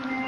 Yeah.